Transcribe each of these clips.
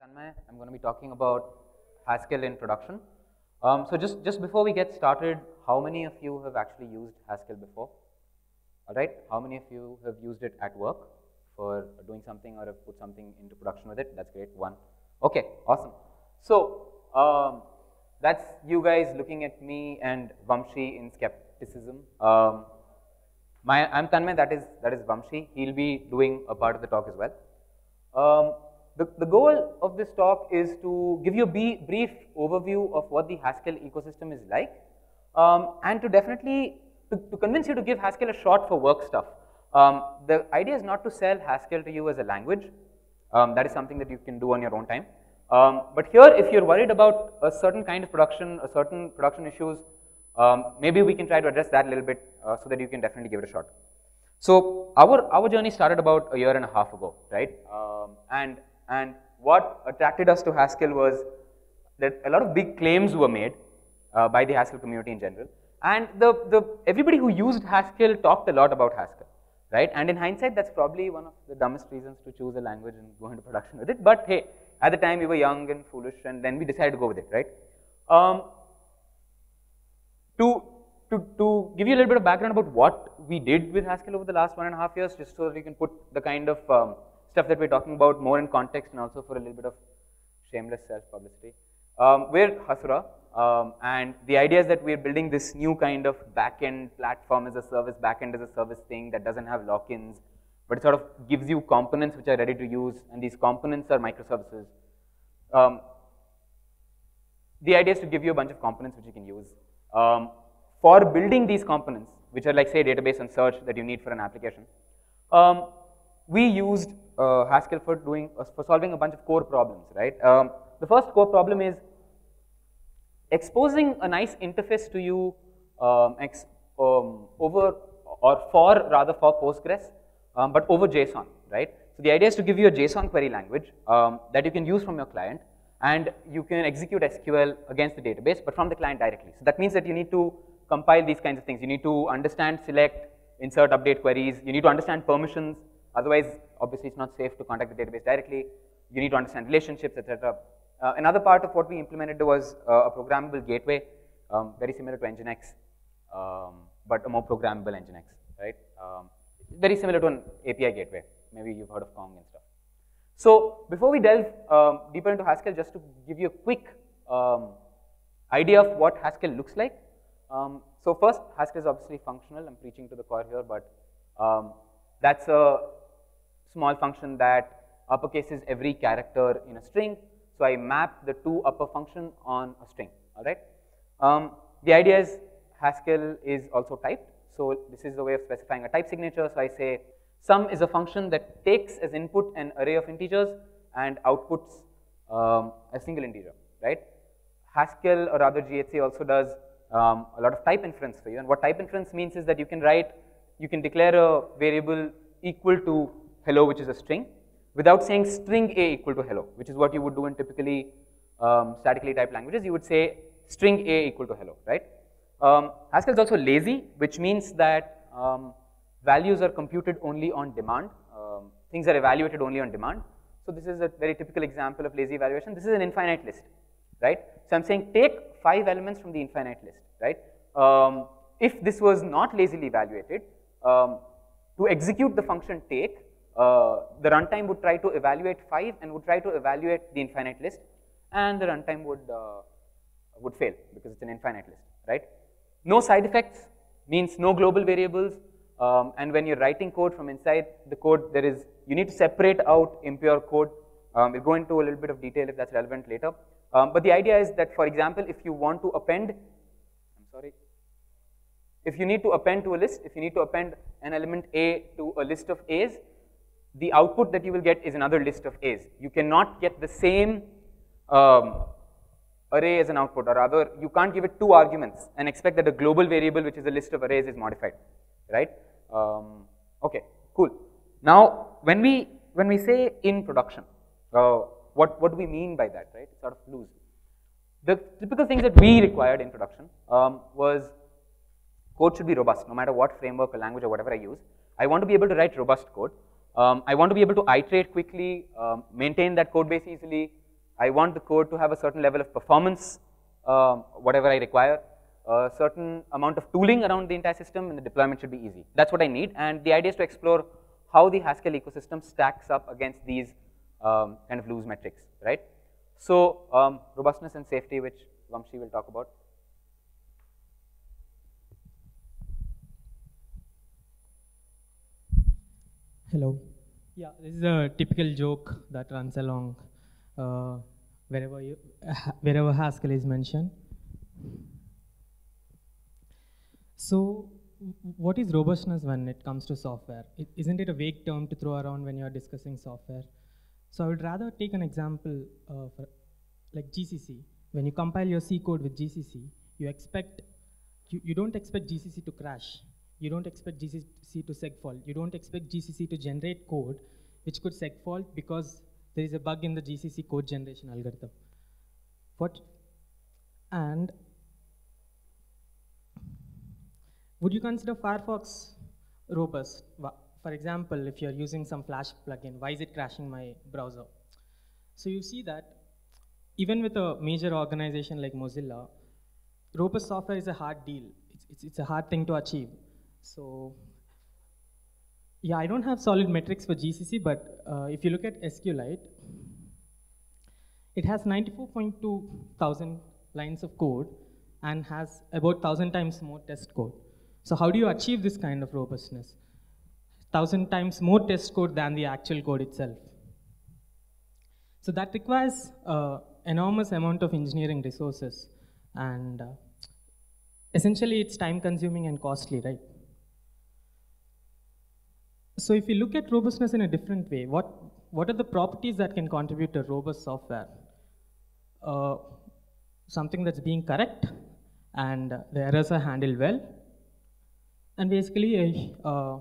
I'm going to be talking about Haskell in production. Um, so just, just before we get started, how many of you have actually used Haskell before? All right, how many of you have used it at work for doing something or have put something into production with it? That's great, one. Okay, awesome. So um, that's you guys looking at me and Vamshi in skepticism. Um, my, I'm Tanmai, that is, that is Vamshi. He'll be doing a part of the talk as well. The, the goal of this talk is to give you a brief overview of what the Haskell ecosystem is like um, and to definitely to, to, convince you to give Haskell a shot for work stuff. Um, the idea is not to sell Haskell to you as a language. Um, that is something that you can do on your own time. Um, but here, if you're worried about a certain kind of production, a certain production issues, um, maybe we can try to address that a little bit uh, so that you can definitely give it a shot. So our, our journey started about a year and a half ago, right? Um, and and what attracted us to Haskell was that a lot of big claims were made uh, by the Haskell community in general. And the, the, everybody who used Haskell talked a lot about Haskell, right? And in hindsight, that's probably one of the dumbest reasons to choose a language and go into production with it. But hey, at the time we were young and foolish, and then we decided to go with it, right? Um, to, to, to give you a little bit of background about what we did with Haskell over the last one and a half years, just so that you can put the kind of um, stuff that we're talking about more in context and also for a little bit of shameless self-publicity. Um, we're Hasura, um, and the idea is that we're building this new kind of backend platform as a service, backend as a service thing that doesn't have lock-ins, but it sort of gives you components which are ready to use, and these components are microservices. Um, the idea is to give you a bunch of components which you can use. Um, for building these components, which are like say database and search that you need for an application, um, we used uh, Haskell for doing uh, for solving a bunch of core problems, right? Um, the first core problem is exposing a nice interface to you um, ex, um, over or for rather for Postgres, um, but over JSON, right? So the idea is to give you a JSON query language um, that you can use from your client, and you can execute SQL against the database, but from the client directly. So that means that you need to compile these kinds of things. You need to understand, select, insert, update queries. You need to understand permissions. Otherwise, obviously, it's not safe to contact the database directly. You need to understand relationships, etc. Uh, another part of what we implemented was uh, a programmable gateway, um, very similar to Nginx, um, but a more programmable Nginx, right? Um, very similar to an API gateway. Maybe you've heard of Kong and stuff. So before we delve um, deeper into Haskell, just to give you a quick um, idea of what Haskell looks like. Um, so first, Haskell is obviously functional. I'm preaching to the core here, but that's a small function that uppercases every character in a string. So I map the toUpper function on a string, all right? Um, the idea is Haskell is also typed. So this is the way of specifying a type signature. So I say sum is a function that takes as input an array of integers and outputs um, a single integer, right? Haskell or rather GHC also does um, a lot of type inference for you. And what type inference means is that you can write, you can declare a variable equal to hello, which is a string, without saying string a equal to hello, which is what you would do in typically um, statically typed languages. You would say string a equal to hello, right? Um, Haskell is also lazy, which means that um, values are computed only on demand. Um, things are evaluated only on demand. So this is a very typical example of lazy evaluation. This is an infinite list, right? So I'm saying take five elements from the infinite list, right? Um, if this was not lazily evaluated, um, to execute the function take, uh, the runtime would try to evaluate 5 and would try to evaluate the infinite list and the runtime would, uh, would fail because it's an infinite list, right? No side effects means no global variables um, and when you're writing code from inside the code, there is, you need to separate out impure code. Um, we'll go into a little bit of detail if that's relevant later. Um, but the idea is that, for example, if you want to append, I'm sorry, if you need to append to a list, if you need to append an element A to a list of A's, the output that you will get is another list of A's. You cannot get the same um, array as an output, or rather, you can't give it two arguments and expect that a global variable, which is a list of arrays, is modified, right? Um, okay, cool. Now, when we when we say in production, uh, what what do we mean by that, right? Sort of loose. The typical things that we required in production um, was code should be robust, no matter what framework or language or whatever I use. I want to be able to write robust code. Um, I want to be able to iterate quickly, um, maintain that code base easily, I want the code to have a certain level of performance, um, whatever I require, a certain amount of tooling around the entire system, and the deployment should be easy. That's what I need, and the idea is to explore how the Haskell ecosystem stacks up against these um, kind of loose metrics, right? So um, robustness and safety, which Vamshi will talk about. Hello. Yeah, this is a typical joke that runs along uh, wherever you, wherever Haskell is mentioned. So, what is robustness when it comes to software? is not it a vague term to throw around when you are discussing software? So, I would rather take an example uh, for like GCC. When you compile your C code with GCC, you expect you, you don't expect GCC to crash you don't expect GCC to segfault. You don't expect GCC to generate code which could segfault because there is a bug in the GCC code generation algorithm. What? And would you consider Firefox robust? For example, if you're using some Flash plugin, why is it crashing my browser? So you see that even with a major organization like Mozilla, robust software is a hard deal. It's, it's, it's a hard thing to achieve. So yeah, I don't have solid metrics for GCC, but uh, if you look at SQLite, it has 94.2 thousand lines of code and has about 1,000 times more test code. So how do you achieve this kind of robustness? 1,000 times more test code than the actual code itself. So that requires uh, enormous amount of engineering resources and uh, essentially it's time consuming and costly, right? So if you look at robustness in a different way, what, what are the properties that can contribute to robust software? Uh, something that's being correct and the errors are handled well and basically a uh,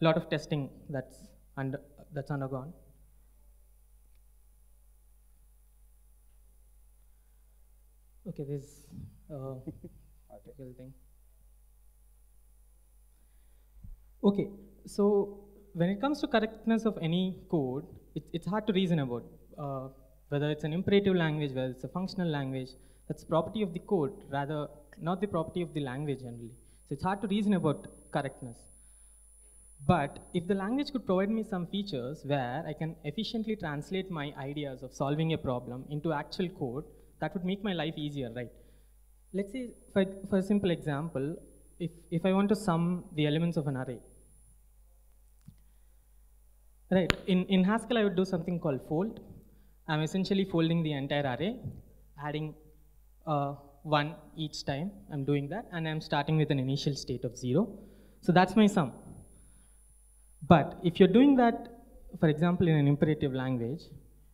lot of testing that's, under, that's undergone. Okay, this uh, article thing. Okay, so when it comes to correctness of any code, it, it's hard to reason about. Uh, whether it's an imperative language, whether it's a functional language, that's property of the code, rather not the property of the language generally. So it's hard to reason about correctness. But if the language could provide me some features where I can efficiently translate my ideas of solving a problem into actual code, that would make my life easier, right? Let's say, for, for a simple example, if, if I want to sum the elements of an array, Right, in, in Haskell I would do something called fold. I'm essentially folding the entire array, adding uh, one each time, I'm doing that, and I'm starting with an initial state of zero. So that's my sum. But if you're doing that, for example, in an imperative language,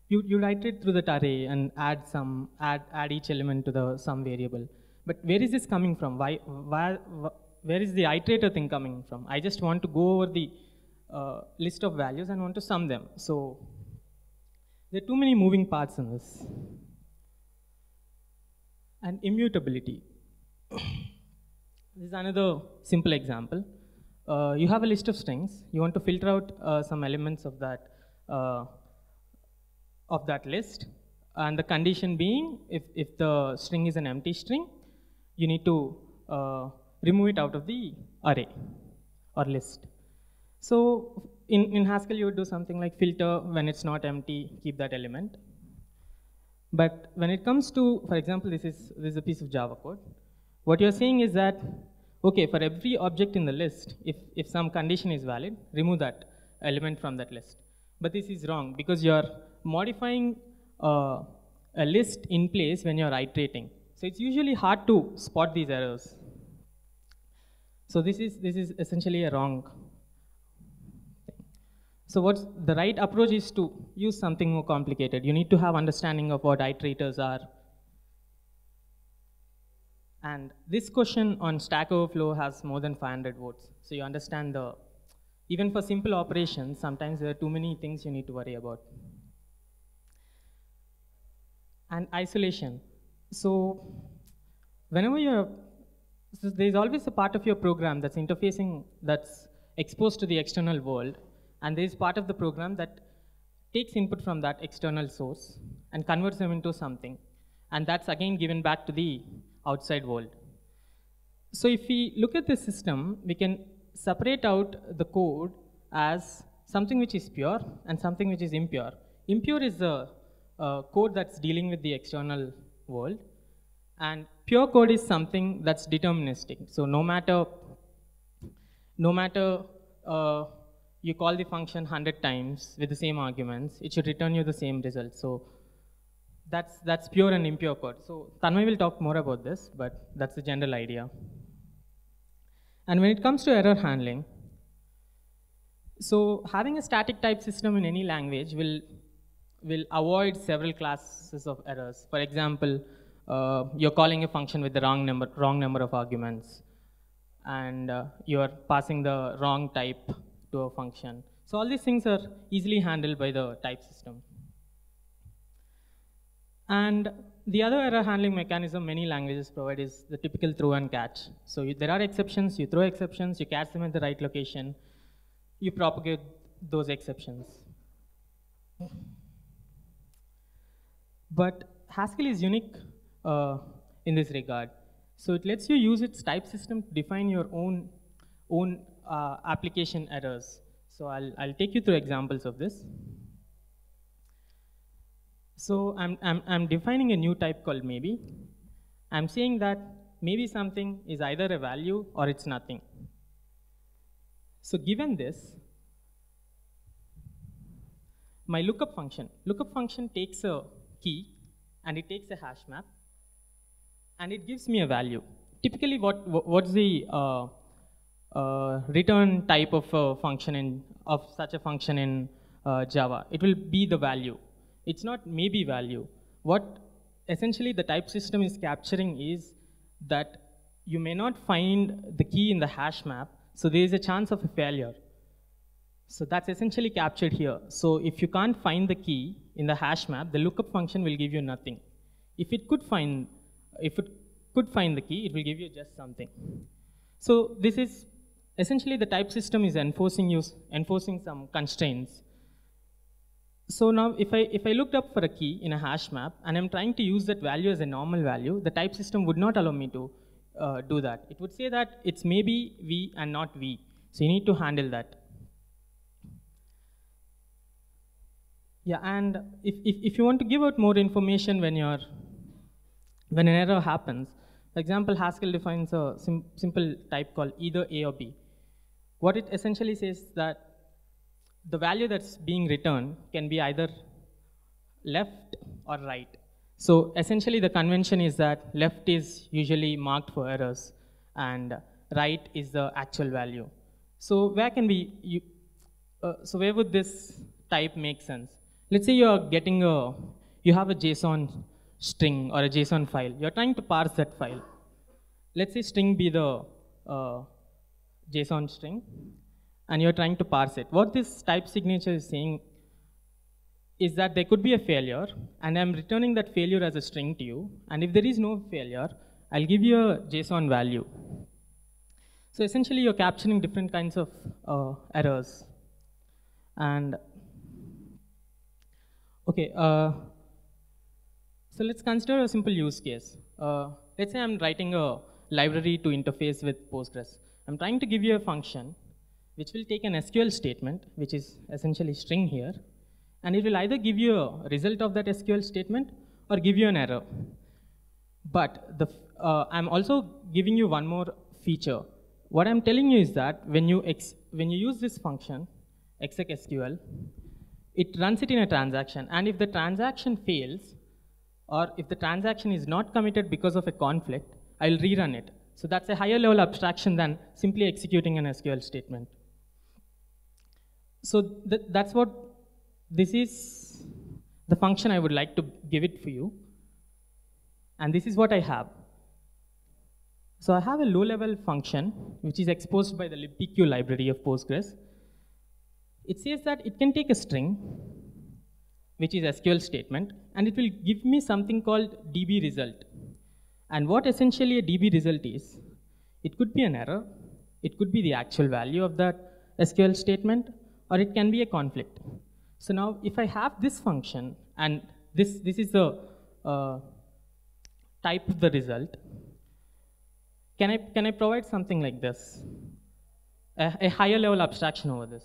you, you iterate through that array and add some, add, add each element to the sum variable. But where is this coming from? Why, why, where is the iterator thing coming from? I just want to go over the uh, list of values and want to sum them. So there are too many moving parts in this. And immutability. this is another simple example. Uh, you have a list of strings. You want to filter out uh, some elements of that uh, of that list, and the condition being if if the string is an empty string, you need to uh, remove it out of the array or list. So in, in Haskell, you would do something like filter when it's not empty, keep that element. But when it comes to, for example, this is, this is a piece of Java code. What you're saying is that, okay, for every object in the list, if, if some condition is valid, remove that element from that list. But this is wrong because you're modifying uh, a list in place when you're iterating. So it's usually hard to spot these errors. So this is, this is essentially a wrong so what's the right approach is to use something more complicated. You need to have understanding of what iterators are. And this question on Stack Overflow has more than 500 votes. So you understand the, even for simple operations, sometimes there are too many things you need to worry about. And isolation. So whenever you're, so there's always a part of your program that's interfacing, that's exposed to the external world and there is part of the program that takes input from that external source and converts them into something. And that's again given back to the outside world. So if we look at this system, we can separate out the code as something which is pure and something which is impure. Impure is the uh, code that's dealing with the external world, and pure code is something that's deterministic. So no matter no matter uh, you call the function 100 times with the same arguments, it should return you the same result. So that's, that's pure and impure code. So Tanmai will talk more about this, but that's the general idea. And when it comes to error handling, so having a static type system in any language will, will avoid several classes of errors. For example, uh, you're calling a function with the wrong number, wrong number of arguments, and uh, you're passing the wrong type to a function. So all these things are easily handled by the type system. And the other error handling mechanism many languages provide is the typical throw and catch. So you, there are exceptions, you throw exceptions, you catch them at the right location, you propagate those exceptions. But Haskell is unique uh, in this regard. So it lets you use its type system to define your own, own uh, application errors. So I'll, I'll take you through examples of this. So I'm, I'm, I'm defining a new type called maybe. I'm saying that maybe something is either a value or it's nothing. So given this, my lookup function, lookup function takes a key and it takes a hash map and it gives me a value. Typically what, what's the uh, return type of a function in, of such a function in uh, Java? It will be the value. It's not maybe value. What essentially the type system is capturing is that you may not find the key in the hash map, so there is a chance of a failure. So that's essentially captured here. So if you can't find the key in the hash map, the lookup function will give you nothing. If it could find, if it could find the key, it will give you just something. So this is essentially the type system is enforcing use, enforcing some constraints so now if I, if I looked up for a key in a hash map and I'm trying to use that value as a normal value, the type system would not allow me to uh, do that. It would say that it's maybe V and not V. So you need to handle that. Yeah, and if, if, if you want to give out more information when you're when an error happens, for example, Haskell defines a sim simple type called either A or B. What it essentially says that the value that's being returned can be either left or right. So essentially the convention is that left is usually marked for errors and right is the actual value. So where can we, you, uh, so where would this type make sense? Let's say you're getting a, you have a JSON string or a JSON file. You're trying to parse that file. Let's say string be the uh, JSON string and you're trying to parse it. What this type signature is saying is that there could be a failure, and I'm returning that failure as a string to you, and if there is no failure, I'll give you a JSON value. So essentially, you're capturing different kinds of uh, errors. And, okay, uh, so let's consider a simple use case. Uh, let's say I'm writing a library to interface with Postgres. I'm trying to give you a function which will take an SQL statement, which is essentially string here, and it will either give you a result of that SQL statement or give you an error. But the, uh, I'm also giving you one more feature. What I'm telling you is that when you, when you use this function, exec SQL, it runs it in a transaction, and if the transaction fails, or if the transaction is not committed because of a conflict, I'll rerun it. So that's a higher level abstraction than simply executing an SQL statement. So th that's what this is the function I would like to give it for you. And this is what I have. So I have a low-level function which is exposed by the libpq library of Postgres. It says that it can take a string, which is SQL statement, and it will give me something called db result. And what essentially a db result is, it could be an error, it could be the actual value of that SQL statement, or it can be a conflict. So now if I have this function and this, this is the uh, type of the result. Can I, can I provide something like this? A, a higher level abstraction over this.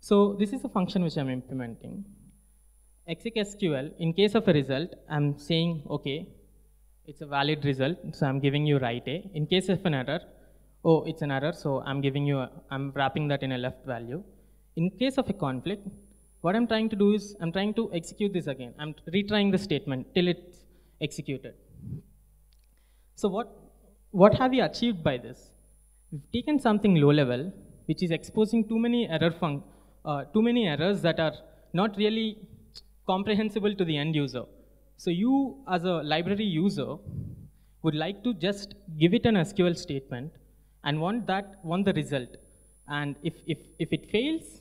So this is a function which I'm implementing. execSQL, in case of a result, I'm saying, okay, it's a valid result, so I'm giving you right A. In case of an error, oh, it's an error, so I'm giving you, I'm wrapping that in a left value. In case of a conflict, what I'm trying to do is, I'm trying to execute this again. I'm retrying the statement till it's executed. So what, what have we achieved by this? We've taken something low level, which is exposing too many error func uh, too many errors that are not really comprehensible to the end user. So you, as a library user, would like to just give it an SQL statement and want that, want the result. And if, if, if it fails,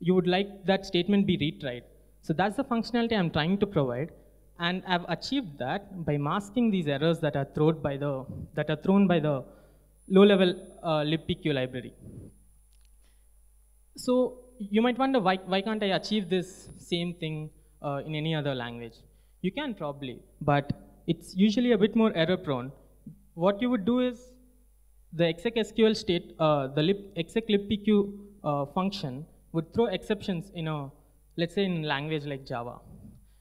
you would like that statement be retried. So that's the functionality I'm trying to provide. And I've achieved that by masking these errors that are thrown by the, that are thrown by the low-level uh, libpq library. So you might wonder why, why can't I achieve this same thing uh, in any other language? You can probably, but it's usually a bit more error prone. What you would do is the execSQL state, uh, the lib, exec libpq uh, function would throw exceptions in a, let's say in language like Java.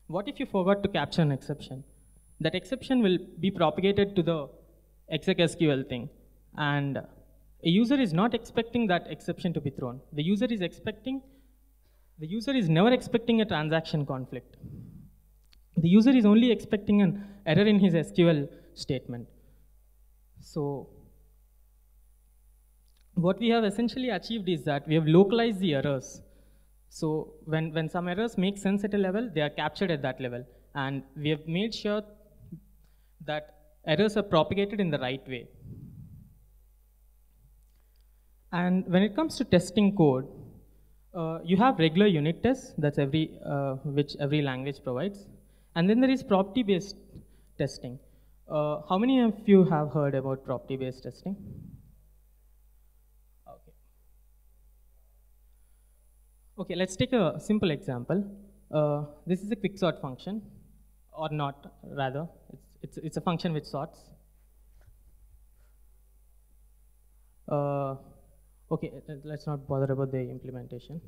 What if you forgot to capture an exception? That exception will be propagated to the exec SQL thing. And a user is not expecting that exception to be thrown. The user is expecting, the user is never expecting a transaction conflict. The user is only expecting an error in his SQL statement. So what we have essentially achieved is that we have localized the errors. So when, when some errors make sense at a level, they are captured at that level. And we have made sure that errors are propagated in the right way. And when it comes to testing code, uh, you have regular unit tests, that's every, uh, which every language provides. And then there is property-based testing. Uh, how many of you have heard about property-based testing? Okay. Okay, let's take a simple example. Uh, this is a quicksort function, or not, rather. It's, it's, it's a function which sorts. Uh, Okay, uh, let's not bother about the implementation.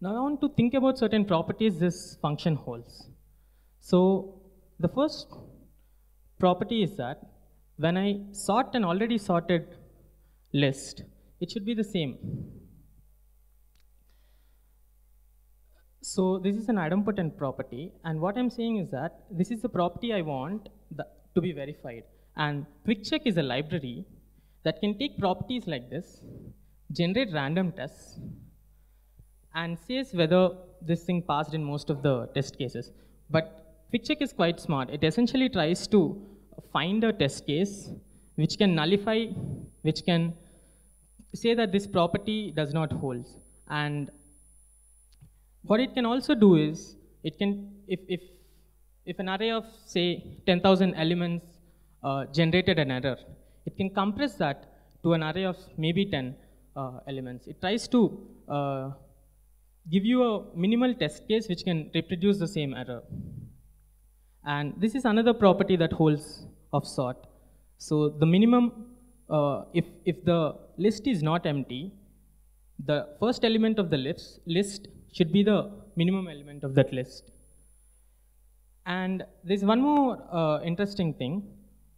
Now I want to think about certain properties this function holds. So the first property is that when I sort an already sorted list, it should be the same. So this is an idempotent property, and what I'm saying is that this is the property I want the, to be verified. And QuickCheck is a library that can take properties like this, generate random tests, and says whether this thing passed in most of the test cases. But QuickCheck is quite smart. It essentially tries to find a test case which can nullify, which can say that this property does not hold. And what it can also do is, it can, if, if, if an array of, say, 10,000 elements uh, generated an error, it can compress that to an array of maybe 10 uh, elements. It tries to uh, give you a minimal test case which can reproduce the same error. And this is another property that holds of sort. So the minimum, uh, if, if the list is not empty, the first element of the list, list should be the minimum element of that list. And there's one more uh, interesting thing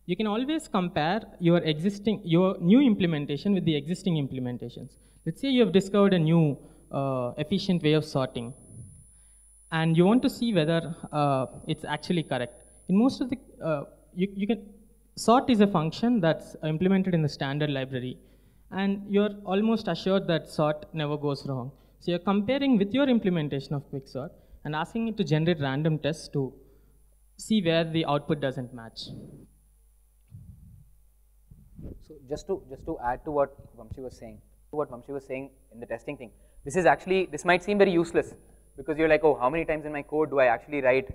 you can always compare your existing, your new implementation with the existing implementations. Let's say you have discovered a new uh, efficient way of sorting, and you want to see whether uh, it's actually correct. In most of the, uh, you, you can, sort is a function that's implemented in the standard library, and you're almost assured that sort never goes wrong. So you're comparing with your implementation of quicksort and asking it to generate random tests to see where the output doesn't match. So just to just to add to what Vamshi was saying, what Vamshi was saying in the testing thing, this is actually this might seem very useless because you're like, oh, how many times in my code do I actually write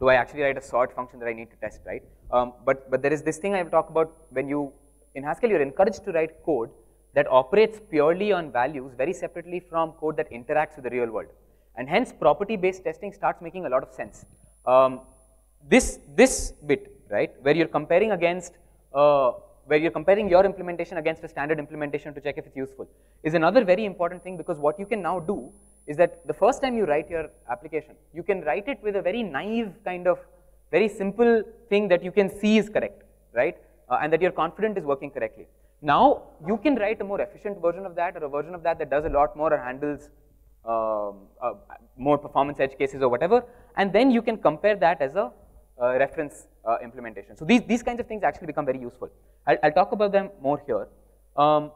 do I actually write a sort function that I need to test, right? Um, but but there is this thing I will talk about when you in Haskell you're encouraged to write code that operates purely on values very separately from code that interacts with the real world. And hence, property-based testing starts making a lot of sense. Um, this, this bit, right, where you're comparing against, uh, where you're comparing your implementation against a standard implementation to check if it's useful, is another very important thing because what you can now do is that the first time you write your application, you can write it with a very naive kind of, very simple thing that you can see is correct, right, uh, and that you're confident is working correctly. Now, you can write a more efficient version of that or a version of that that does a lot more or handles um, uh, more performance edge cases or whatever, and then you can compare that as a reference uh, implementation. So these, these kinds of things actually become very useful. I'll, I'll talk about them more here. Um,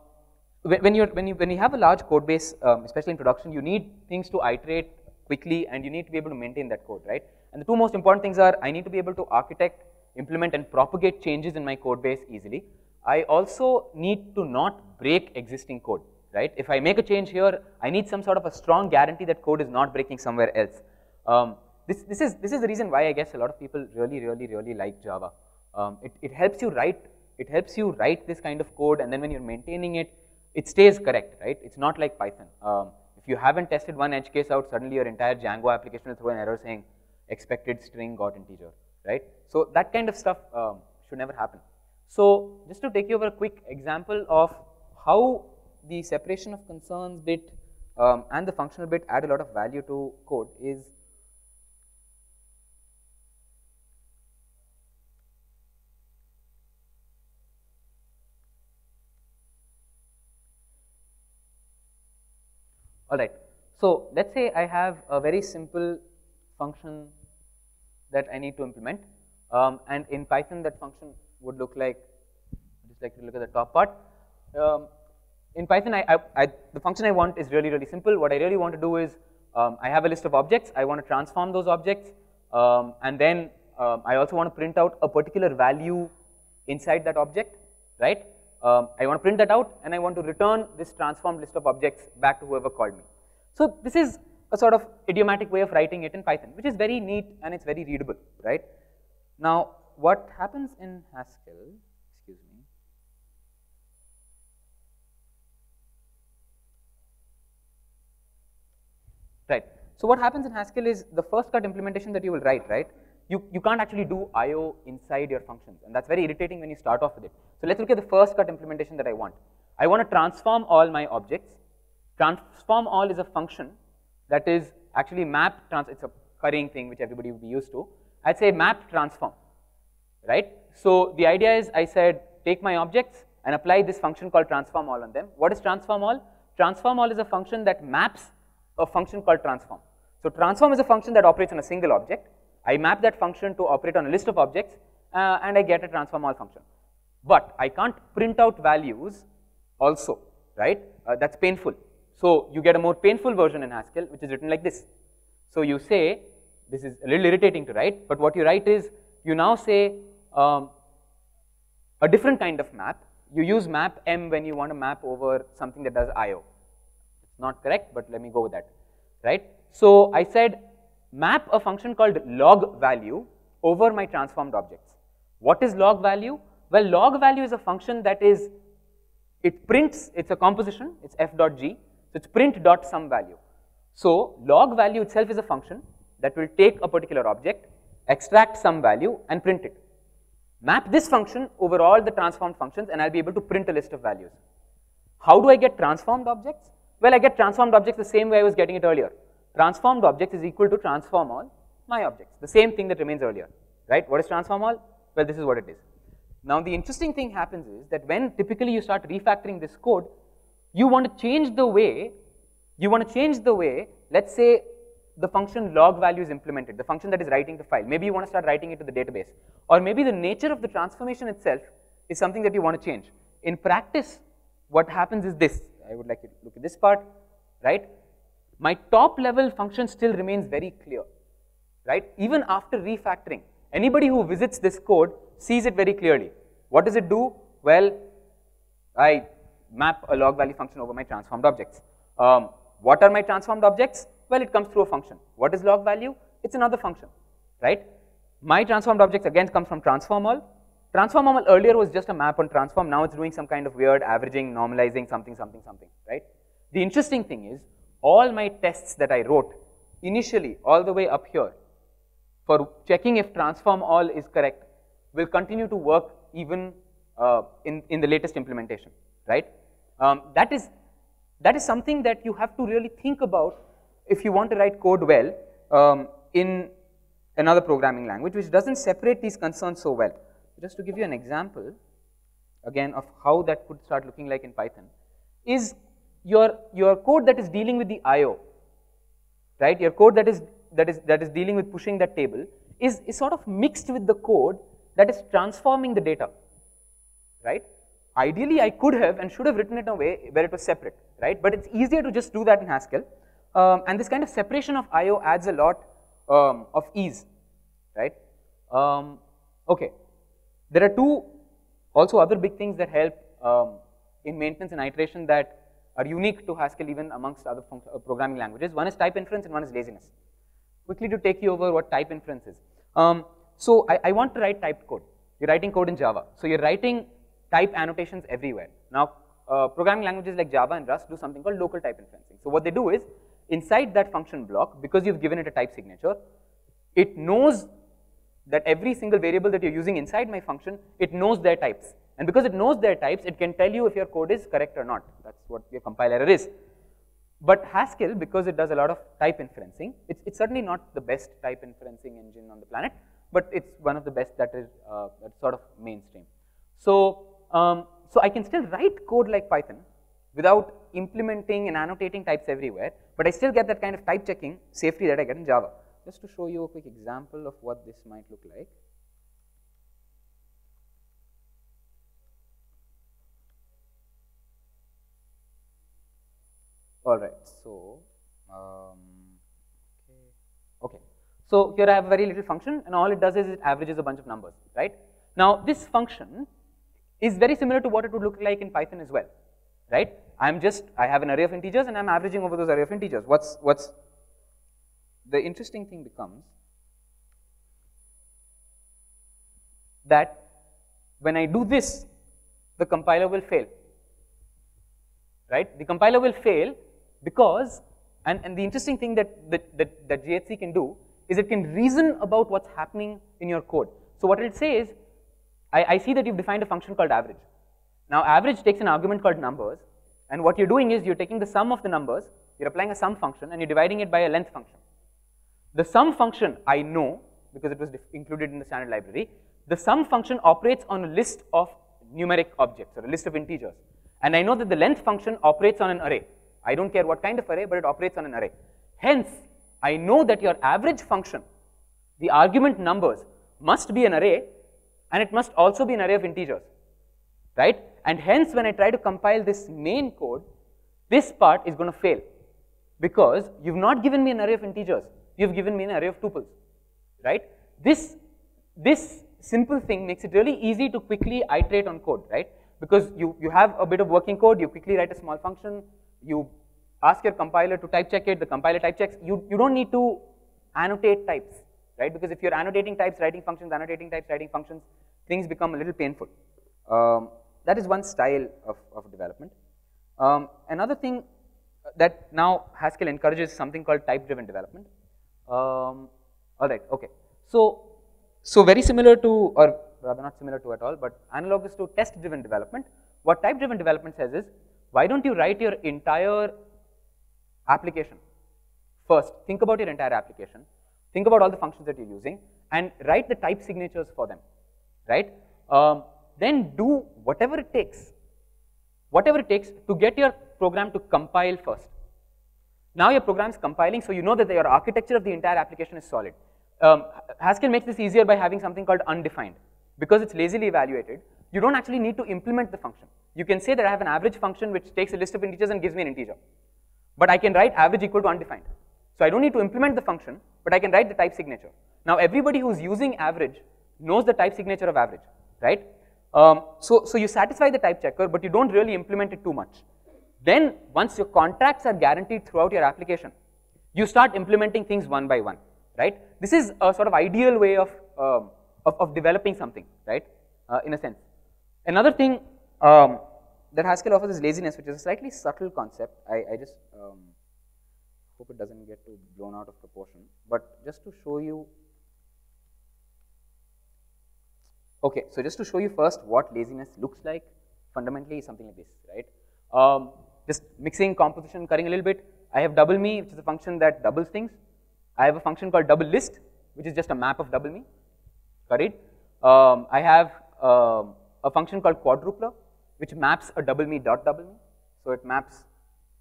when, you're, when, you, when you have a large code base, um, especially in production, you need things to iterate quickly and you need to be able to maintain that code, right? And the two most important things are I need to be able to architect, implement and propagate changes in my code base easily. I also need to not break existing code, right? If I make a change here, I need some sort of a strong guarantee that code is not breaking somewhere else. Um, this, this, is, this is the reason why I guess a lot of people really, really, really like Java. Um, it, it helps you write, it helps you write this kind of code and then when you're maintaining it, it stays correct, right? It's not like Python. Um, if you haven't tested one edge case out, suddenly your entire Django application will throw an error saying expected string got integer, right? So that kind of stuff um, should never happen. So just to take you over a quick example of how the separation of concerns bit um, and the functional bit add a lot of value to code is all right. So let's say I have a very simple function that I need to implement um, and in Python that function would look like, just like to look at the top part. Um, in Python, I, I, I, the function I want is really, really simple. What I really want to do is, um, I have a list of objects. I want to transform those objects. Um, and then um, I also want to print out a particular value inside that object, right? Um, I want to print that out and I want to return this transformed list of objects back to whoever called me. So this is a sort of idiomatic way of writing it in Python, which is very neat and it's very readable, right? Now, what happens in Haskell, excuse me, right. So what happens in Haskell is the first cut implementation that you will write, right? You, you can't actually do IO inside your functions and that's very irritating when you start off with it. So let's look at the first cut implementation that I want. I want to transform all my objects. Transform all is a function that is actually map, trans it's a currying thing which everybody would be used to. I'd say map transform right? So the idea is I said take my objects and apply this function called transform all on them. What is transform all? Transform all is a function that maps a function called transform. So transform is a function that operates on a single object. I map that function to operate on a list of objects uh, and I get a transform all function. But I can't print out values also, right? Uh, that's painful. So you get a more painful version in Haskell which is written like this. So you say, this is a little irritating to write, but what you write is, you now say um, a different kind of map. You use mapM when you want to map over something that does IO. It's not correct, but let me go with that, right? So I said map a function called log value over my transformed objects. What is log value? Well, log value is a function that is, it prints, it's a composition, it's f dot g, so it's print dot some value. So log value itself is a function that will take a particular object, extract some value and print it map this function over all the transformed functions and I'll be able to print a list of values. How do I get transformed objects? Well, I get transformed objects the same way I was getting it earlier. Transformed objects is equal to transform all my objects, the same thing that remains earlier, right? What is transform all? Well, this is what it is. Now, the interesting thing happens is that when typically you start refactoring this code, you want to change the way, you want to change the way, let's say the function log value is implemented, the function that is writing the file. Maybe you want to start writing it to the database. Or maybe the nature of the transformation itself is something that you want to change. In practice, what happens is this. I would like you to look at this part, right? My top level function still remains very clear, right? Even after refactoring, anybody who visits this code sees it very clearly. What does it do? Well, I map a log value function over my transformed objects. Um, what are my transformed objects? Well, it comes through a function. What is log value? It's another function, right? My transformed objects again comes from transform all. Transform all earlier was just a map on transform. Now it's doing some kind of weird averaging, normalizing, something, something, something, right? The interesting thing is all my tests that I wrote initially all the way up here for checking if transform all is correct will continue to work even uh, in, in the latest implementation, right? Um, that, is, that is something that you have to really think about if you want to write code well um, in another programming language, which doesn't separate these concerns so well. Just to give you an example, again, of how that could start looking like in Python, is your, your code that is dealing with the I.O., right? Your code that is, that is, that is dealing with pushing that table is, is sort of mixed with the code that is transforming the data, right? Ideally, I could have and should have written it in a way where it was separate, right? But it's easier to just do that in Haskell. Um, and this kind of separation of I.O. adds a lot um, of ease, right? Um, okay, there are two also other big things that help um, in maintenance and iteration that are unique to Haskell even amongst other uh, programming languages. One is type inference and one is laziness. Quickly to take you over what type inference is. Um, so I, I, want to write typed code. You're writing code in Java. So you're writing type annotations everywhere. Now, uh, programming languages like Java and Rust do something called local type inferencing. So what they do is, inside that function block, because you've given it a type signature, it knows that every single variable that you're using inside my function, it knows their types. And because it knows their types, it can tell you if your code is correct or not. That's what your compile error is. But Haskell, because it does a lot of type inferencing, it's, it's certainly not the best type inferencing engine on the planet, but it's one of the best that is uh, sort of mainstream. So, um, so I can still write code like Python without implementing and annotating types everywhere, but I still get that kind of type checking safety that I get in Java. Just to show you a quick example of what this might look like. All right, so um, okay, okay. So here I have a very little function, and all it does is it averages a bunch of numbers, right? Now this function is very similar to what it would look like in Python as well, right? I'm just I have an array of integers, and I'm averaging over those array of integers. What's what's the interesting thing becomes that when I do this, the compiler will fail, right? The compiler will fail because, and, and the interesting thing that, that, that, that GHC can do is it can reason about what's happening in your code. So what it'll say is, I, I see that you've defined a function called average. Now average takes an argument called numbers, and what you're doing is you're taking the sum of the numbers, you're applying a sum function, and you're dividing it by a length function. The sum function I know, because it was included in the standard library, the sum function operates on a list of numeric objects, or a list of integers. And I know that the length function operates on an array. I don't care what kind of array, but it operates on an array. Hence, I know that your average function, the argument numbers, must be an array, and it must also be an array of integers, right? And hence, when I try to compile this main code, this part is going to fail because you've not given me an array of integers, you've given me an array of tuples, right? This, this simple thing makes it really easy to quickly iterate on code, right? Because you, you have a bit of working code, you quickly write a small function, you ask your compiler to type check it, the compiler type checks, you, you don't need to annotate types, right? Because if you're annotating types, writing functions, annotating types, writing functions, things become a little painful. Um, that is one style of, of development. Um, another thing that now Haskell encourages something called type-driven development. Um, all right, okay. So, so very similar to, or rather not similar to at all, but analogous to test-driven development. What type-driven development says is, why don't you write your entire application first? Think about your entire application. Think about all the functions that you're using and write the type signatures for them, right? Um, then do whatever it takes, whatever it takes to get your program to compile first. Now your program is compiling, so you know that your architecture of the entire application is solid. Um, Haskell makes this easier by having something called undefined. Because it's lazily evaluated, you don't actually need to implement the function. You can say that I have an average function which takes a list of integers and gives me an integer. But I can write average equal to undefined. So I don't need to implement the function, but I can write the type signature. Now everybody who's using average knows the type signature of average, right? Um, so, so you satisfy the type checker, but you don't really implement it too much. Then once your contracts are guaranteed throughout your application, you start implementing things one by one, right? This is a sort of ideal way of, um, of, of, developing something, right, uh, in a sense. Another thing um, that Haskell offers is laziness, which is a slightly subtle concept. I, I just um, hope it doesn't get too blown out of proportion. But just to show you, okay, so just to show you first what laziness looks like, fundamentally something like this, right? Um, just mixing composition, cutting a little bit. I have double me, which is a function that doubles things. I have a function called double list, which is just a map of double me, curried. Um, I have um, a function called quadrupler, which maps a double me dot double me. So it maps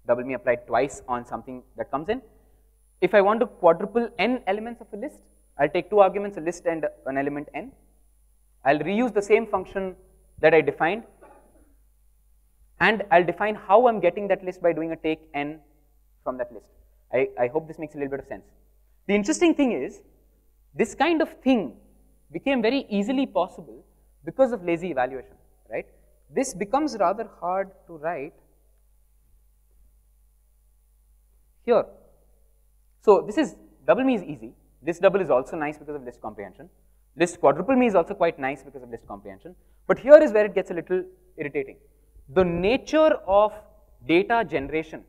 double me applied twice on something that comes in. If I want to quadruple n elements of a list, I'll take two arguments, a list and an element n. I'll reuse the same function that I defined and I'll define how I'm getting that list by doing a take n from that list. I, I hope this makes a little bit of sense. The interesting thing is, this kind of thing became very easily possible because of lazy evaluation, right? This becomes rather hard to write here. So this is, double me is easy. List double is also nice because of list comprehension. List quadruple me is also quite nice because of list comprehension. But here is where it gets a little irritating. The nature of data generation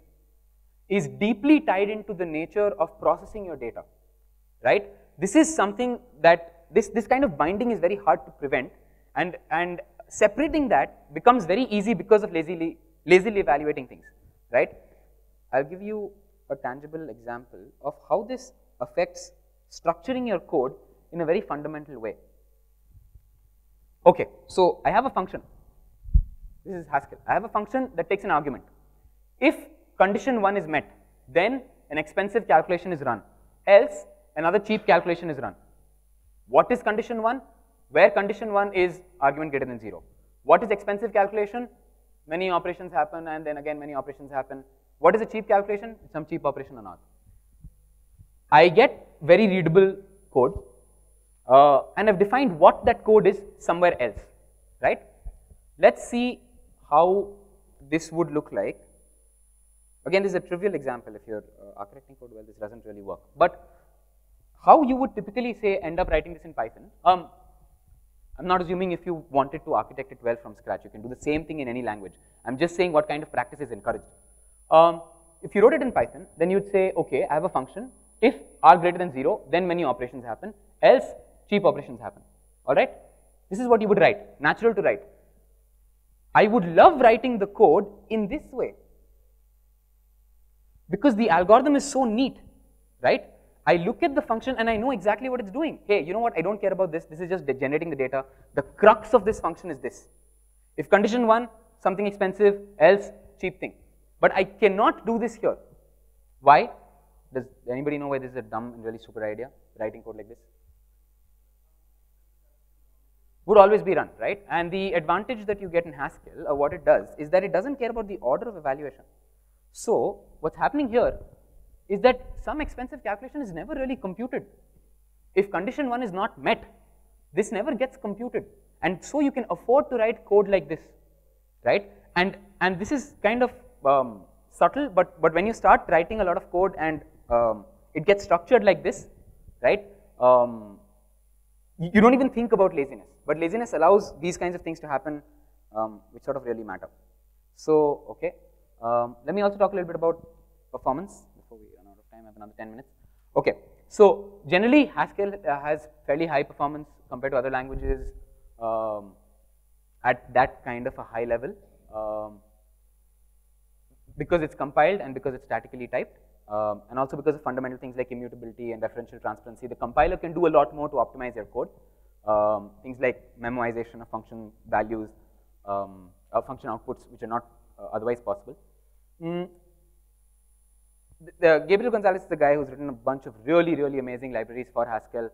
is deeply tied into the nature of processing your data, right? This is something that, this, this kind of binding is very hard to prevent and, and separating that becomes very easy because of lazily, lazily evaluating things, right? I'll give you a tangible example of how this affects structuring your code in a very fundamental way. Okay, so I have a function. This is Haskell. I have a function that takes an argument. If condition 1 is met, then an expensive calculation is run. Else, another cheap calculation is run. What is condition 1? Where condition 1 is argument greater than 0. What is expensive calculation? Many operations happen and then again many operations happen. What is a cheap calculation? Some cheap operation or not. I get very readable code uh, and I've defined what that code is somewhere else, right? Let's see how this would look like. Again, this is a trivial example. If you're uh, architecting code well, this doesn't really work. But how you would typically say end up writing this in Python. Um, I'm not assuming if you wanted to architect it well from scratch, you can do the same thing in any language. I'm just saying what kind of practice is encouraged. Um, if you wrote it in Python, then you'd say, okay, I have a function. If r greater than 0, then many operations happen. Else, cheap operations happen. All right? This is what you would write, natural to write. I would love writing the code in this way because the algorithm is so neat, right? I look at the function and I know exactly what it's doing. Hey, you know what? I don't care about this. This is just generating the data. The crux of this function is this. If condition 1, something expensive, else cheap thing. But I cannot do this here. Why? Does anybody know why this is a dumb and really stupid idea, writing code like this? Would always be run, right? And the advantage that you get in Haskell, or what it does, is that it doesn't care about the order of evaluation. So, what's happening here is that some expensive calculation is never really computed. If condition 1 is not met, this never gets computed. And so you can afford to write code like this, right? And, and this is kind of um, subtle, but, but when you start writing a lot of code and um, it gets structured like this, right? Um, you don't even think about laziness, but laziness allows these kinds of things to happen, um, which sort of really matter. So, okay, um, let me also talk a little bit about performance before we run out of time. I have another 10 minutes. Okay, so generally Haskell uh, has fairly high performance compared to other languages um, at that kind of a high level um, because it's compiled and because it's statically typed. Um, and also because of fundamental things like immutability and referential transparency, the compiler can do a lot more to optimize your code. Um, things like memoization of function values, um, function outputs, which are not uh, otherwise possible. Mm. The, Gabriel Gonzalez is the guy who's written a bunch of really, really amazing libraries for Haskell.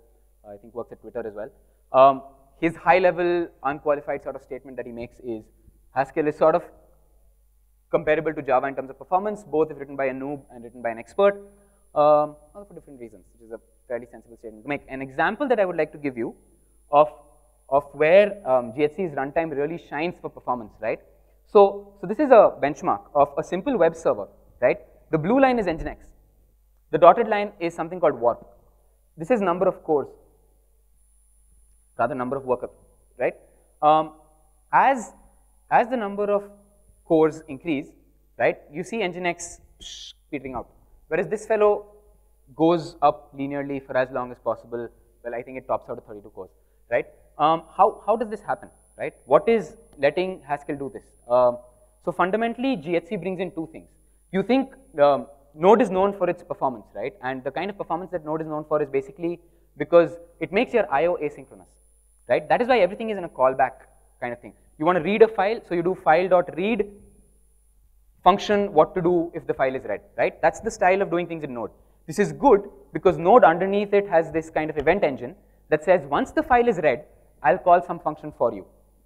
I think works at Twitter as well. Um, his high-level, unqualified sort of statement that he makes is Haskell is sort of comparable to Java in terms of performance, both if written by a noob and written by an expert, um, all for different reasons, which is a fairly sensible statement. To make an example that I would like to give you of, of where um, GHC's runtime really shines for performance, right? So, so this is a benchmark of a simple web server, right? The blue line is Nginx. The dotted line is something called warp. This is number of cores, rather number of workers, right? Um, as, as the number of cores increase, right, you see Nginx petering out. whereas this fellow goes up linearly for as long as possible. Well, I think it tops out at 32 cores, right? Um, how, how does this happen, right? What is letting Haskell do this? Um, so fundamentally, GHC brings in two things. You think um, Node is known for its performance, right? And the kind of performance that Node is known for is basically because it makes your I.O. asynchronous, right? That is why everything is in a callback kind of thing. You want to read a file, so you do file.read function what to do if the file is read, right? That's the style of doing things in Node. This is good because Node underneath it has this kind of event engine that says once the file is read, I'll call some function for you,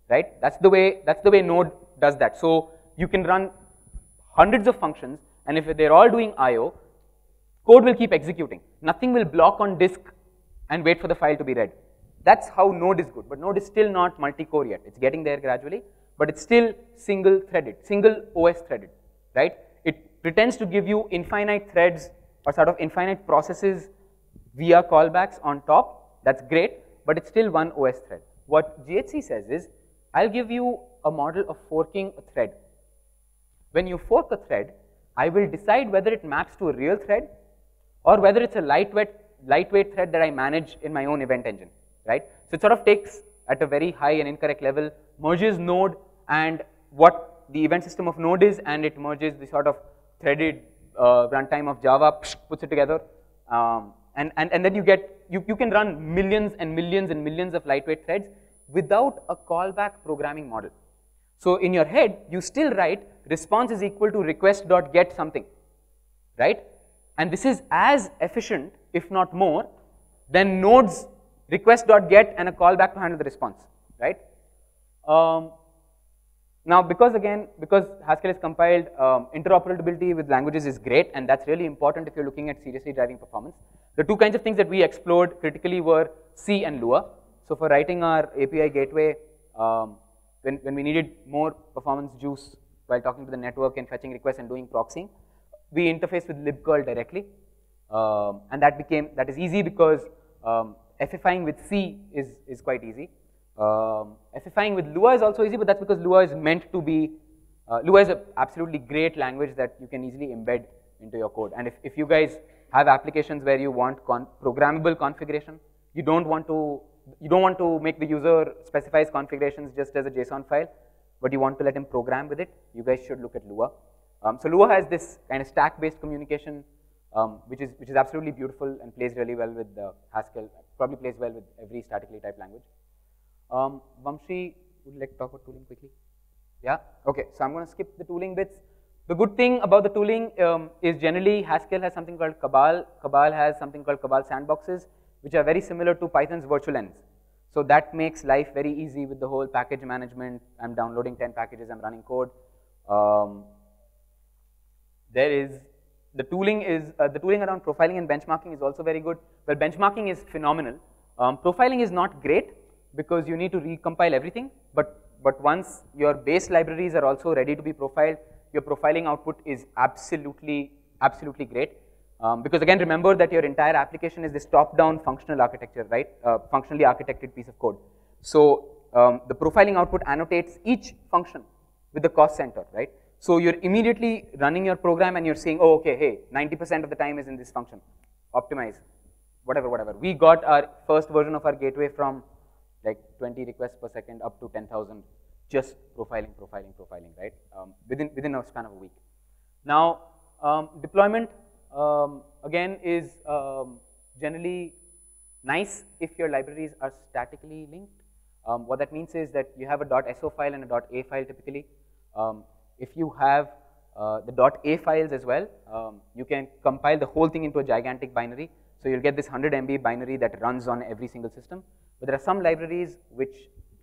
right? That's the way, that's the way Node does that. So you can run hundreds of functions and if they're all doing I.O., code will keep executing. Nothing will block on disk and wait for the file to be read. That's how Node is good, but Node is still not multi-core yet. It's getting there gradually, but it's still single threaded, single OS threaded, right? It pretends to give you infinite threads or sort of infinite processes via callbacks on top. That's great, but it's still one OS thread. What GHC says is, I'll give you a model of forking a thread. When you fork a thread, I will decide whether it maps to a real thread or whether it's a lightweight, lightweight thread that I manage in my own event engine, right? So it sort of takes at a very high and incorrect level, merges node and what the event system of node is and it merges the sort of threaded uh, runtime of Java, puts it together. Um, and, and, and then you get, you, you can run millions and millions and millions of lightweight threads without a callback programming model. So in your head, you still write response is equal to request dot get something, right? And this is as efficient, if not more, than nodes request dot get and a callback to handle the response, right? Um, now, because again, because Haskell is compiled, um, interoperability with languages is great, and that's really important if you're looking at seriously driving performance. The two kinds of things that we explored critically were C and Lua. So for writing our API gateway, um, when, when we needed more performance juice while talking to the network and fetching requests and doing proxying, we interface with libcurl directly. Um, and that became, that is easy because um, FFIing with C is, is quite easy. Um, FFIing with Lua is also easy, but that's because Lua is meant to be, uh, Lua is an absolutely great language that you can easily embed into your code. And if, if you guys have applications where you want con programmable configuration, you don't want to you don't want to make the user specify his configurations just as a JSON file, but you want to let him program with it, you guys should look at Lua. Um, so Lua has this kind of stack-based communication, um, which is which is absolutely beautiful and plays really well with uh, Haskell. Probably plays well with every statically typed language. Um, Vamshi, would you like to talk about tooling quickly? Yeah. Okay. So I'm going to skip the tooling bits. The good thing about the tooling um, is generally Haskell has something called Cabal. Cabal has something called Cabal sandboxes which are very similar to Python's virtual env. So that makes life very easy with the whole package management. I'm downloading 10 packages, I'm running code. Um, there is, the tooling is, uh, the tooling around profiling and benchmarking is also very good. Well, benchmarking is phenomenal. Um, profiling is not great because you need to recompile everything, but, but once your base libraries are also ready to be profiled, your profiling output is absolutely, absolutely great. Um, because again, remember that your entire application is this top-down functional architecture, right? Uh, functionally architected piece of code. So um, the profiling output annotates each function with the cost center, right? So you're immediately running your program and you're saying, oh, okay, hey, 90% of the time is in this function. Optimize, whatever, whatever. We got our first version of our gateway from like 20 requests per second up to 10,000, just profiling, profiling, profiling, right? Um, within, within a span of a week. Now, um, deployment, um, again is um, generally nice if your libraries are statically linked. Um, what that means is that you have a .so file and a .a file typically. Um, if you have uh, the .a files as well, um, you can compile the whole thing into a gigantic binary. So you'll get this 100 MB binary that runs on every single system. But there are some libraries which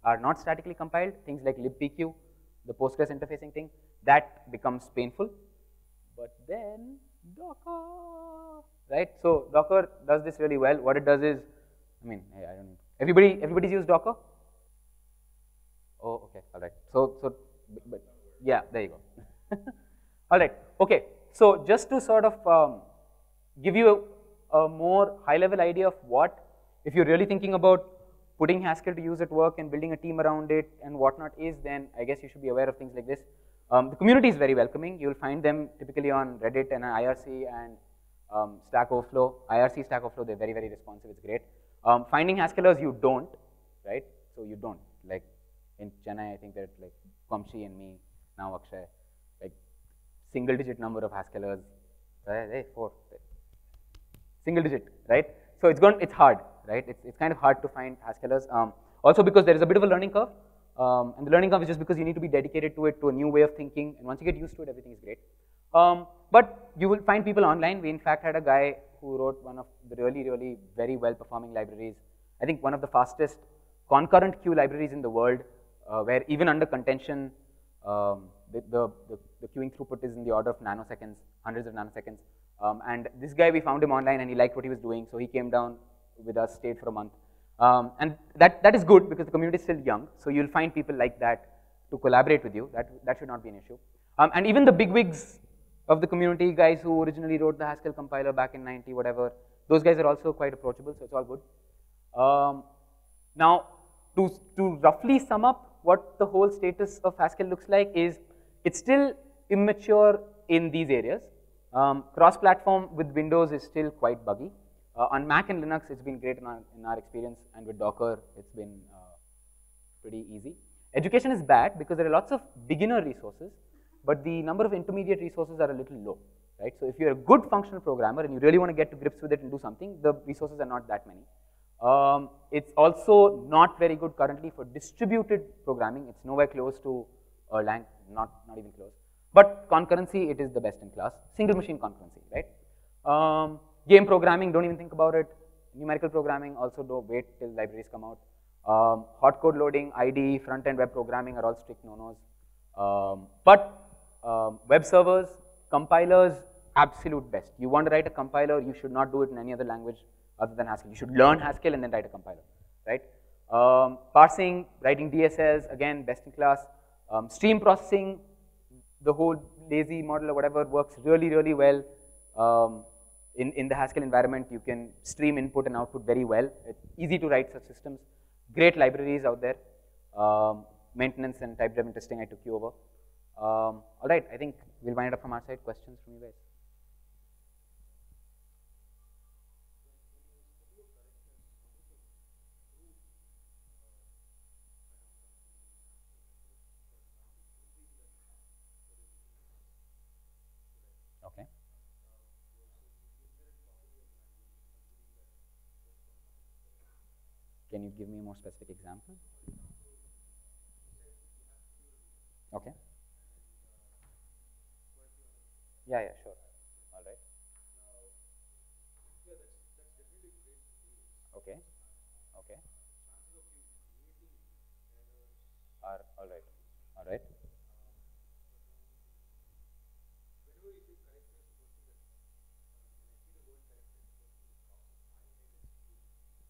are not statically compiled, things like libpq, the Postgres interfacing thing, that becomes painful. But then Docker, right? So Docker does this really well. What it does is, I mean, I, don't. Everybody, everybody's used Docker? Oh, okay, all right. So, so, but, yeah, there you go. all right, okay. So just to sort of um, give you a, a more high-level idea of what, if you're really thinking about putting Haskell to use at work and building a team around it and whatnot is, then I guess you should be aware of things like this. Um, the community is very welcoming. You'll find them typically on Reddit and IRC and Um, Stack Overflow, IRC Stack Overflow, they're very, very responsive, it's great. Um, finding Haskellers, you don't, right? So you don't. Like in Chennai, I think there's like Vamshi and me, now Akshay, like single digit number of Haskellers. Hey, four. Single digit, right? So it's going, it's hard, right? It's, it's kind of hard to find Haskellers. Um, also because there is a bit of a learning curve. Um, and the learning curve is just because you need to be dedicated to it, to a new way of thinking. And once you get used to it, everything is great. Um, but you will find people online. We in fact had a guy who wrote one of the really, really very well performing libraries. I think one of the fastest concurrent queue libraries in the world, uh, where even under contention, um, the, the, the, the, queuing throughput is in the order of nanoseconds, hundreds of nanoseconds. Um, and this guy, we found him online and he liked what he was doing, so he came down with us, stayed for a month. Um, and that, that is good because the community is still young, so you'll find people like that to collaborate with you. That, that should not be an issue. Um, and even the bigwigs of the community, guys who originally wrote the Haskell compiler back in 90, whatever, those guys are also quite approachable, so it's all good. Um, now, to, to roughly sum up what the whole status of Haskell looks like is it's still immature in these areas. Um, Cross-platform with Windows is still quite buggy. Uh, on Mac and Linux, it's been great in our, in our experience, and with Docker, it's been uh, pretty easy. Education is bad because there are lots of beginner resources, but the number of intermediate resources are a little low, right? So if you're a good functional programmer and you really want to get to grips with it and do something, the resources are not that many. Um, it's also not very good currently for distributed programming. It's nowhere close to Erlang, not, not even close. But concurrency, it is the best in class. Single machine concurrency, right? Um, game programming, don't even think about it. Numerical programming, also don't wait till libraries come out. Um, hot code loading, IDE, front-end web programming are all strict no-nos. Um, but um, web servers, compilers, absolute best. You want to write a compiler, you should not do it in any other language other than Haskell. You should learn Haskell and then write a compiler, right? Um, parsing, writing DSLs, again, best in class. Um, stream processing, the whole lazy model or whatever works really, really well. Um, in, in the Haskell environment, you can stream input and output very well. It's easy to write such systems. Great libraries out there. Um, maintenance and type-driven testing, I took you over. Um, all right, I think we'll wind it up from our side. Questions from you guys? Okay. Can you give me a more specific example? Okay. Yeah, yeah, sure. All right. Okay. Okay. Are all right. All right.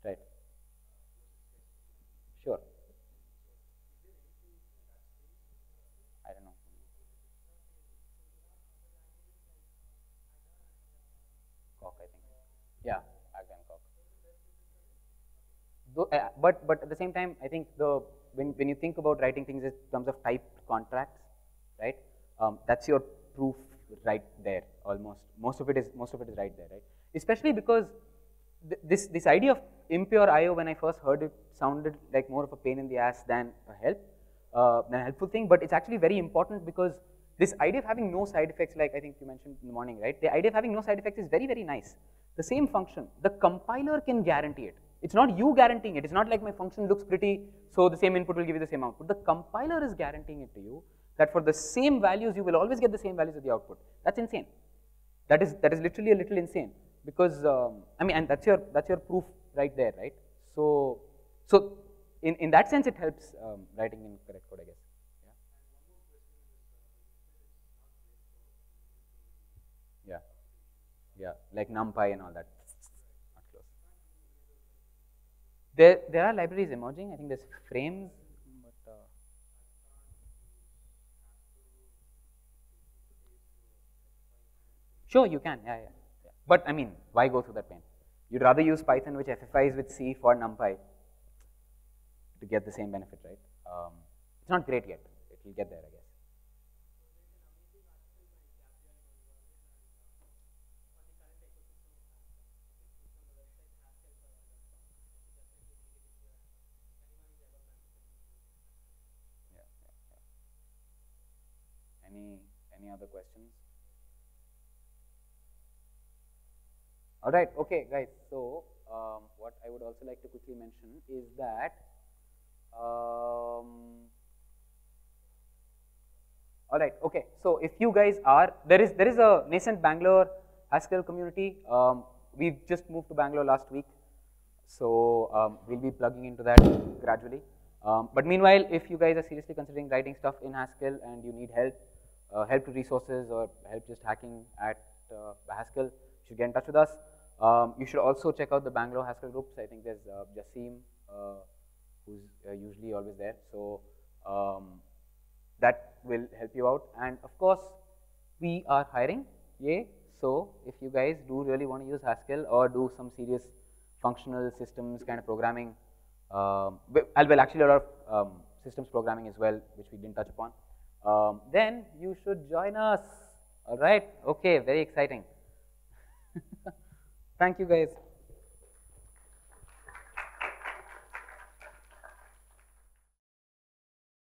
Right. Sure. I don't know. Coq, I think. Yeah, Agam Coq. Uh, but but at the same time, I think the when when you think about writing things in terms of type contracts, right? Um, that's your proof right there almost. Most of it is most of it is right there, right? Especially because th this this idea of impure I/O when I first heard it sounded like more of a pain in the ass than a help, uh, than a helpful thing. But it's actually very important because this idea of having no side effects, like I think you mentioned in the morning, right? The idea of having no side effects is very very nice. The same function, the compiler can guarantee it. It's not you guaranteeing it. It's not like my function looks pretty, so the same input will give you the same output. The compiler is guaranteeing it to you that for the same values, you will always get the same values of the output. That's insane. That is that is literally a little insane because um, I mean, and that's your that's your proof right there, right? So so in in that sense, it helps um, writing in correct code, I guess. Yeah. Yeah. Yeah, like NumPy and all that. Not close. There, there are libraries emerging. I think there's frames, but uh, sure you can. Yeah, yeah, yeah. But I mean, why go through that pain? You'd rather use Python, which FFIs with C for NumPy to get the same benefit, right? Um, it's not great yet. It will get there, I guess. Any any other questions? All right, okay, guys. So, um, what I would also like to quickly mention is that um, all right, okay. So if you guys are there is there is a nascent Bangalore Haskell community. Um, we've just moved to Bangalore last week, so um, we'll be plugging into that gradually. Um, but meanwhile, if you guys are seriously considering writing stuff in Haskell and you need help, uh, help to resources or help just hacking at uh, Haskell, you should get in touch with us. Um, you should also check out the Bangalore Haskell groups. I think there's uh, Jasim, uh, who's uh, usually always there. So um, that will help you out. And of course, we are hiring, yay. So if you guys do really want to use Haskell or do some serious functional systems kind of programming, um, well, actually a lot of um, systems programming as well, which we didn't touch upon, um, then you should join us. All right, okay, very exciting. Thank you guys.